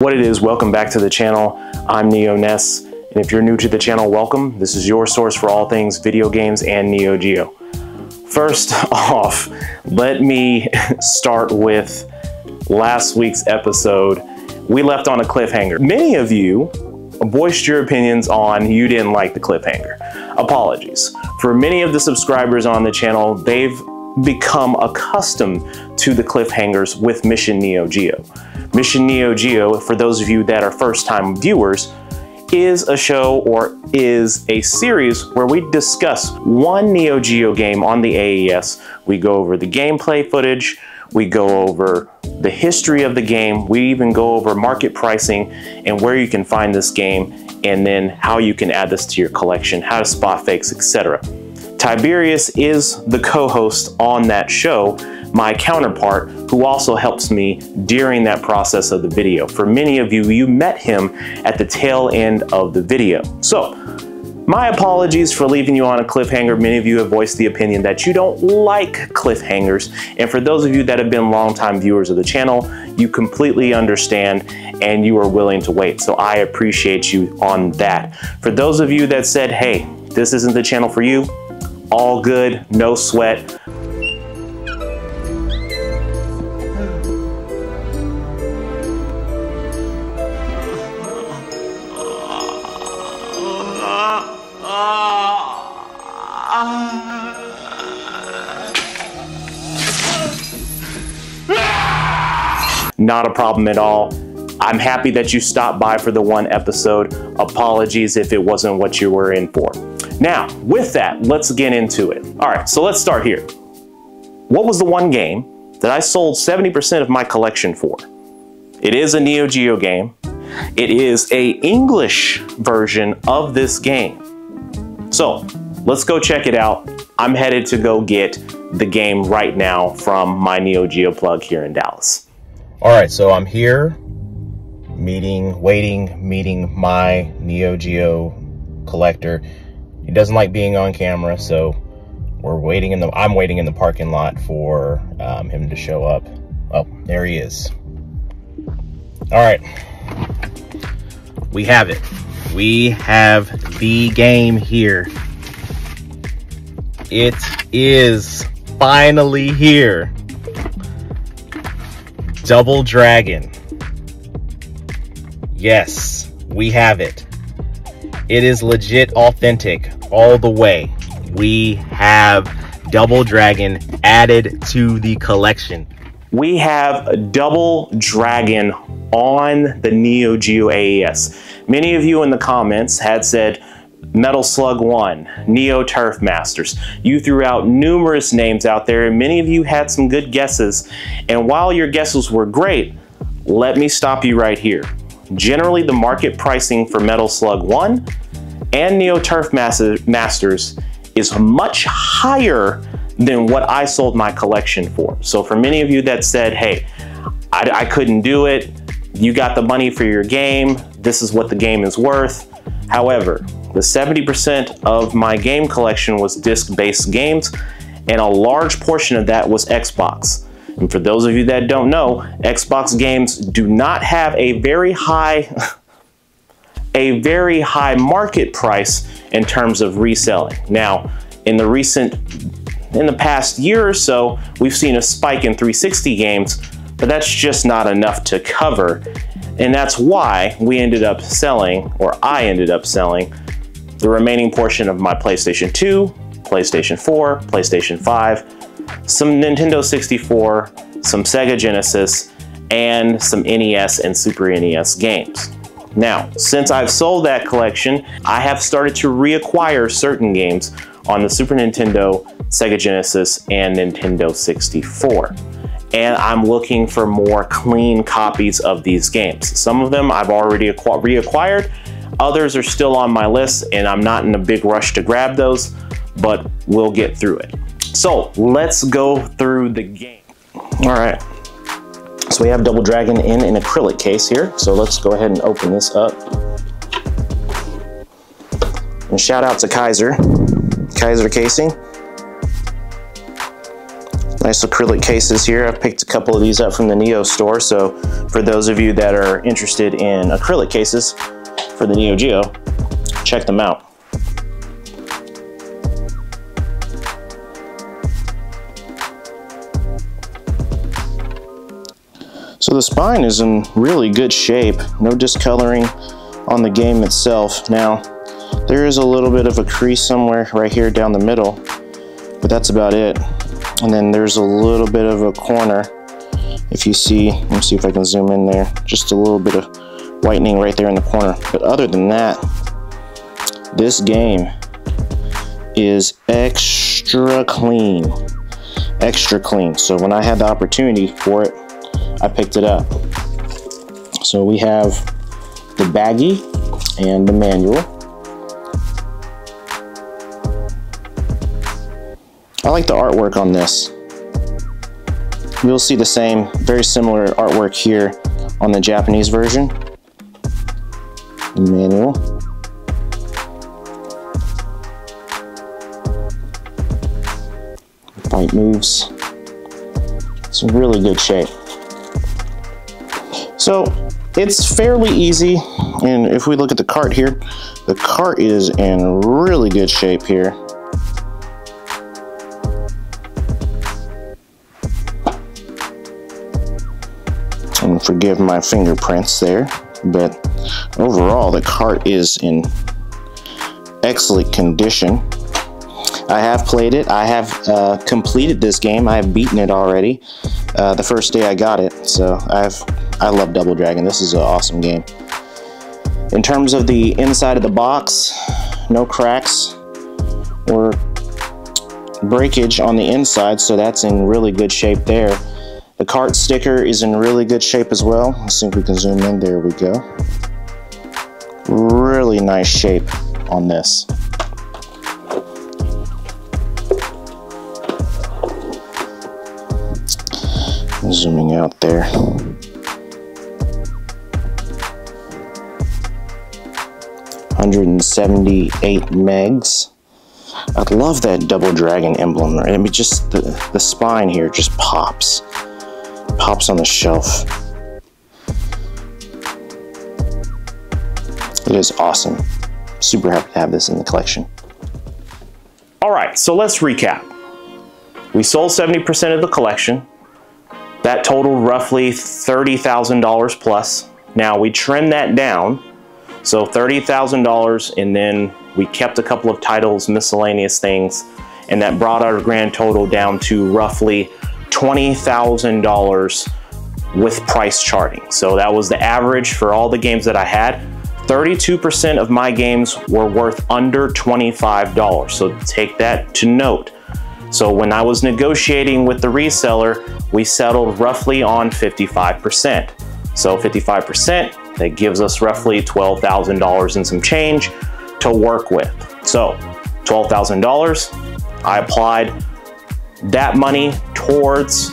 What it is, welcome back to the channel. I'm Neo Ness, and if you're new to the channel, welcome. This is your source for all things video games and Neo Geo. First off, let me start with last week's episode. We left on a cliffhanger. Many of you voiced your opinions on you didn't like the cliffhanger. Apologies. For many of the subscribers on the channel, they've become accustomed to the cliffhangers with Mission Neo Geo. Mission Neo Geo, for those of you that are first time viewers, is a show or is a series where we discuss one Neo Geo game on the AES. We go over the gameplay footage, we go over the history of the game, we even go over market pricing and where you can find this game, and then how you can add this to your collection, how to spot fakes, etc. Tiberius is the co-host on that show, my counterpart, who also helps me during that process of the video. For many of you, you met him at the tail end of the video. So, my apologies for leaving you on a cliffhanger. Many of you have voiced the opinion that you don't like cliffhangers. And for those of you that have been longtime viewers of the channel, you completely understand and you are willing to wait. So I appreciate you on that. For those of you that said, hey, this isn't the channel for you, all good, no sweat. Not a problem at all. I'm happy that you stopped by for the one episode. Apologies if it wasn't what you were in for. Now, with that, let's get into it. All right, so let's start here. What was the one game that I sold 70% of my collection for? It is a Neo Geo game. It is a English version of this game. So let's go check it out. I'm headed to go get the game right now from my Neo Geo plug here in Dallas. All right, so I'm here meeting, waiting, meeting my Neo Geo collector. He doesn't like being on camera, so we're waiting in the, I'm waiting in the parking lot for um, him to show up. Oh, there he is. All right, we have it. We have the game here. It is finally here. Double Dragon. Yes, we have it. It is legit authentic all the way. We have Double Dragon added to the collection. We have a Double Dragon on the Neo Geo AES. Many of you in the comments had said Metal Slug 1, Neo Turf Masters. You threw out numerous names out there and many of you had some good guesses. And while your guesses were great, let me stop you right here. Generally, the market pricing for Metal Slug 1 and Neo Turf Masters is much higher than what I sold my collection for. So for many of you that said, hey, I, I couldn't do it, you got the money for your game, this is what the game is worth. However, the 70% of my game collection was disc-based games, and a large portion of that was Xbox. And for those of you that don't know, Xbox games do not have a very high a very high market price in terms of reselling. Now, in the recent in the past year or so, we've seen a spike in 360 games, but that's just not enough to cover. And that's why we ended up selling, or I ended up selling, the remaining portion of my PlayStation 2, PlayStation 4, PlayStation 5, some Nintendo 64, some Sega Genesis, and some NES and Super NES games. Now, since I've sold that collection, I have started to reacquire certain games on the Super Nintendo, Sega Genesis, and Nintendo 64. And I'm looking for more clean copies of these games. Some of them I've already reacquired, others are still on my list, and I'm not in a big rush to grab those, but we'll get through it. So let's go through the game. All right. So we have Double Dragon in an acrylic case here. So let's go ahead and open this up. And shout out to Kaiser, Kaiser Casing. Nice acrylic cases here. I've picked a couple of these up from the Neo store. So for those of you that are interested in acrylic cases for the Neo Geo, check them out. So the spine is in really good shape. No discoloring on the game itself. Now, there is a little bit of a crease somewhere right here down the middle, but that's about it. And then there's a little bit of a corner. If you see, let me see if I can zoom in there. Just a little bit of whitening right there in the corner. But other than that, this game is extra clean. Extra clean. So when I had the opportunity for it, I picked it up. So we have the baggie and the manual. I like the artwork on this. You'll see the same, very similar artwork here on the Japanese version. The manual. Fight moves. It's in really good shape. So it's fairly easy. And if we look at the cart here, the cart is in really good shape here. Forgive my fingerprints there, but overall the cart is in excellent condition. I have played it. I have uh, completed this game. I have beaten it already uh, the first day I got it. So I've I love Double Dragon. This is an awesome game. In terms of the inside of the box, no cracks or breakage on the inside, so that's in really good shape there. The cart sticker is in really good shape as well. Let's see if we can zoom in. There we go. Really nice shape on this. Zooming out there. 178 megs. I love that double dragon emblem. I mean, just the, the spine here just pops. Pops on the shelf. It is awesome. Super happy to have this in the collection. All right, so let's recap. We sold 70% of the collection. That totaled roughly $30,000 plus. Now we trimmed that down so $30,000 and then we kept a couple of titles, miscellaneous things, and that brought our grand total down to roughly $20,000 with price charting. So that was the average for all the games that I had. 32% of my games were worth under $25. So take that to note. So when I was negotiating with the reseller, we settled roughly on 55%. So 55%, that gives us roughly $12,000 and some change to work with. So $12,000, I applied that money towards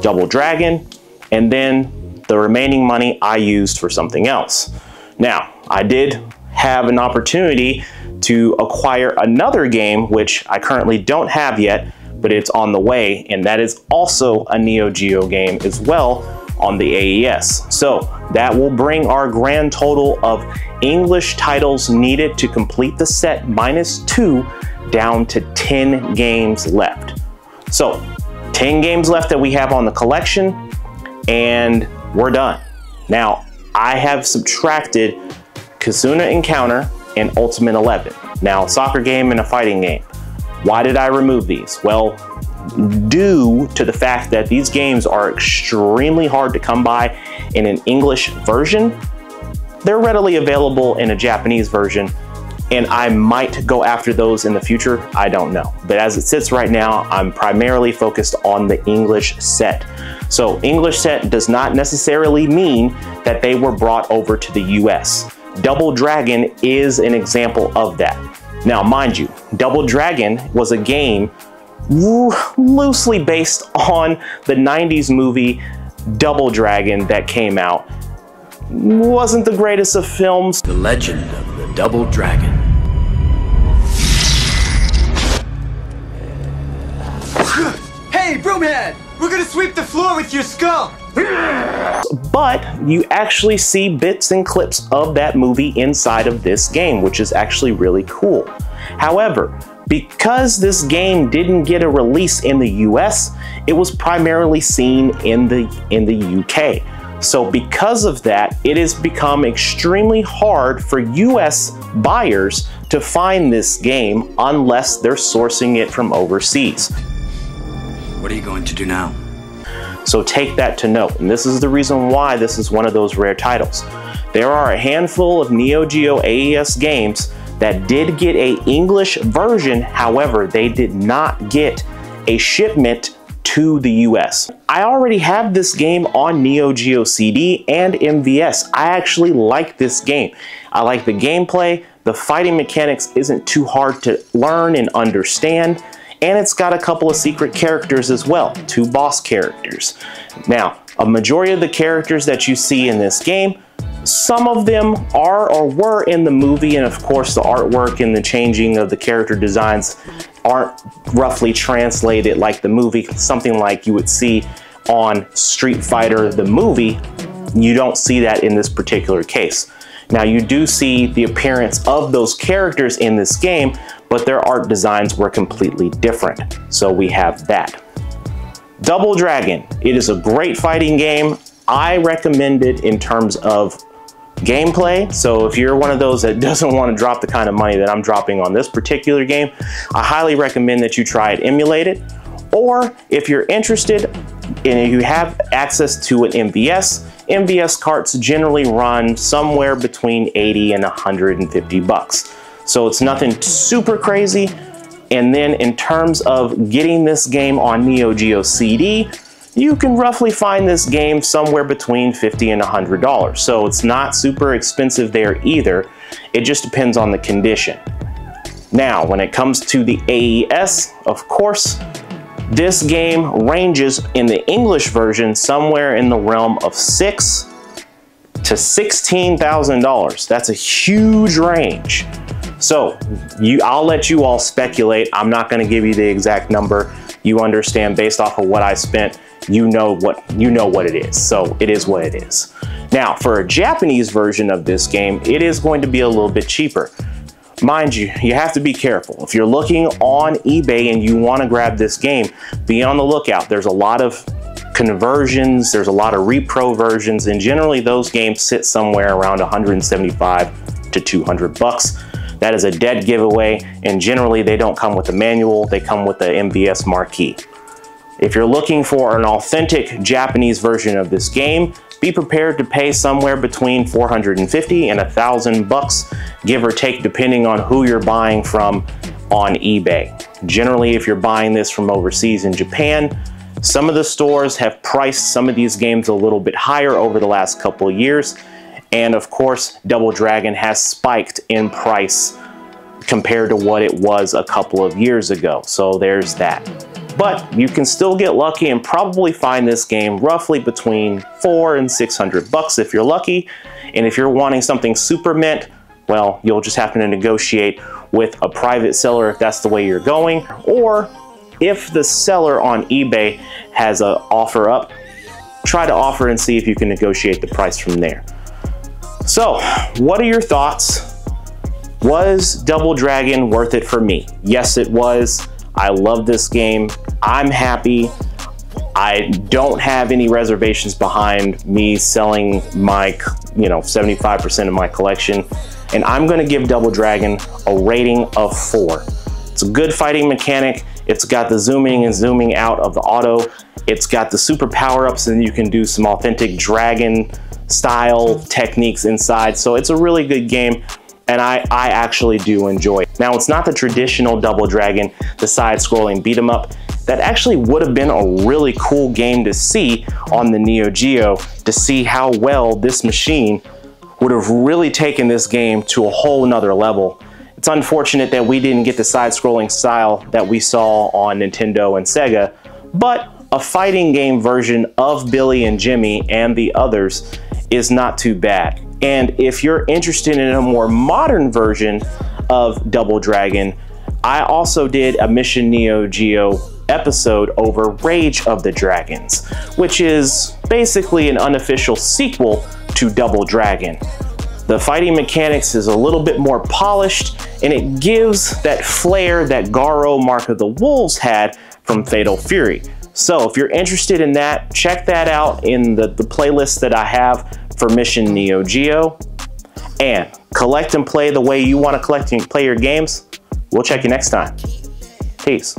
Double Dragon, and then the remaining money I used for something else. Now, I did have an opportunity to acquire another game, which I currently don't have yet, but it's on the way, and that is also a Neo Geo game as well on the AES. So that will bring our grand total of English titles needed to complete the set minus two down to 10 games left. So 10 games left that we have on the collection and we're done. Now I have subtracted Kizuna Encounter and Ultimate 11. Now a soccer game and a fighting game. Why did I remove these? Well, due to the fact that these games are extremely hard to come by in an English version. They're readily available in a Japanese version, and I might go after those in the future. I don't know. But as it sits right now, I'm primarily focused on the English set. So English set does not necessarily mean that they were brought over to the US. Double Dragon is an example of that. Now, mind you, Double Dragon was a game loosely based on the 90s movie Double Dragon that came out. Wasn't the greatest of films. The Legend of the Double Dragon. Hey! Broomhead! We're gonna sweep the floor with your skull! But you actually see bits and clips of that movie inside of this game, which is actually really cool. However, because this game didn't get a release in the US, it was primarily seen in the in the UK. So because of that, it has become extremely hard for US buyers to find this game unless they're sourcing it from overseas. What are you going to do now? So take that to note. And this is the reason why this is one of those rare titles. There are a handful of Neo Geo AES games that did get a English version. However, they did not get a shipment to the US. I already have this game on Neo Geo CD and MVS. I actually like this game. I like the gameplay. The fighting mechanics isn't too hard to learn and understand. And it's got a couple of secret characters as well, two boss characters. Now, a majority of the characters that you see in this game some of them are or were in the movie, and of course, the artwork and the changing of the character designs aren't roughly translated like the movie, something like you would see on Street Fighter the movie. You don't see that in this particular case. Now, you do see the appearance of those characters in this game, but their art designs were completely different. So we have that. Double Dragon. It is a great fighting game. I recommend it in terms of gameplay. So if you're one of those that doesn't want to drop the kind of money that I'm dropping on this particular game, I highly recommend that you try it emulated. Or if you're interested and you have access to an MVS, MVS carts generally run somewhere between 80 and 150 bucks. So it's nothing super crazy. And then in terms of getting this game on Neo Geo CD, you can roughly find this game somewhere between 50 and $100. So it's not super expensive there either. It just depends on the condition. Now, when it comes to the AES, of course, this game ranges in the English version somewhere in the realm of six to $16,000. That's a huge range. So you, I'll let you all speculate. I'm not gonna give you the exact number. You understand based off of what I spent you know what you know what it is. So it is what it is. Now, for a Japanese version of this game, it is going to be a little bit cheaper. Mind you, you have to be careful. If you're looking on eBay and you want to grab this game, be on the lookout. There's a lot of conversions, there's a lot of repro versions, and generally those games sit somewhere around 175 to 200 bucks. That is a dead giveaway, and generally they don't come with a manual, they come with the MVS marquee. If you're looking for an authentic Japanese version of this game, be prepared to pay somewhere between 450 and a thousand bucks, give or take, depending on who you're buying from on eBay. Generally, if you're buying this from overseas in Japan, some of the stores have priced some of these games a little bit higher over the last couple of years. And of course, Double Dragon has spiked in price compared to what it was a couple of years ago. So there's that but you can still get lucky and probably find this game roughly between four and 600 bucks if you're lucky. And if you're wanting something super mint, well, you'll just have to negotiate with a private seller if that's the way you're going, or if the seller on eBay has an offer up, try to offer and see if you can negotiate the price from there. So, what are your thoughts? Was Double Dragon worth it for me? Yes, it was. I love this game. I'm happy. I don't have any reservations behind me selling my, you know, 75% of my collection. And I'm gonna give Double Dragon a rating of four. It's a good fighting mechanic. It's got the zooming and zooming out of the auto. It's got the super power-ups and you can do some authentic dragon style techniques inside. So it's a really good game and I, I actually do enjoy it. Now, it's not the traditional Double Dragon, the side-scrolling beat 'em up. That actually would have been a really cool game to see on the Neo Geo to see how well this machine would have really taken this game to a whole nother level. It's unfortunate that we didn't get the side-scrolling style that we saw on Nintendo and Sega, but a fighting game version of Billy and Jimmy and the others is not too bad. And if you're interested in a more modern version of Double Dragon, I also did a Mission Neo Geo episode over Rage of the Dragons, which is basically an unofficial sequel to Double Dragon. The fighting mechanics is a little bit more polished and it gives that flair that Garou Mark of the Wolves had from Fatal Fury. So if you're interested in that, check that out in the, the playlist that I have for Mission Neo Geo. And collect and play the way you want to collect and play your games. We'll check you next time. Peace.